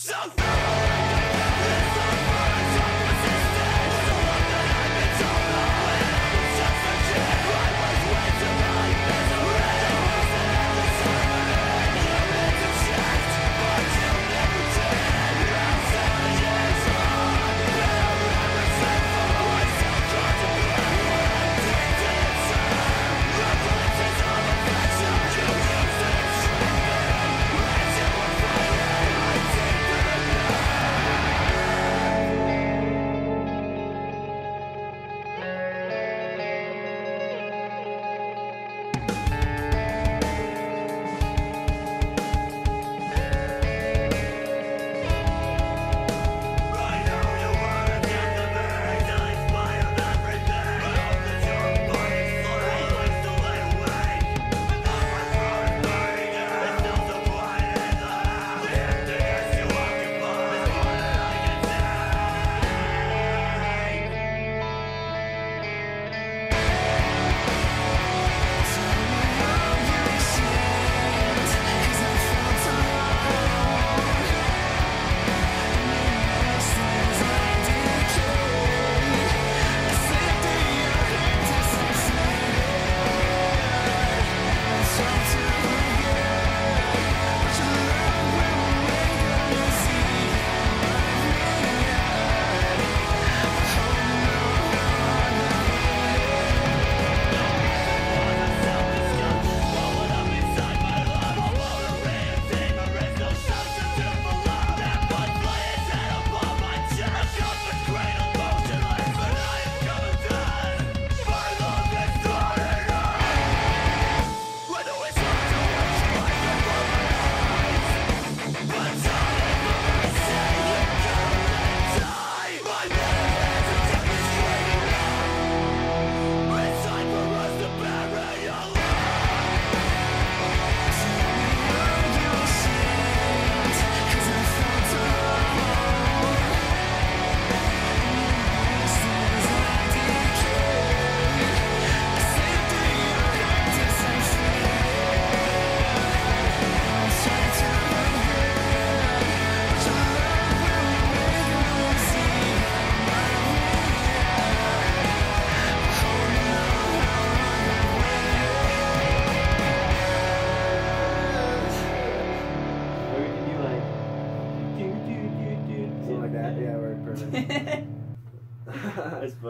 So Yeah, we're perfect.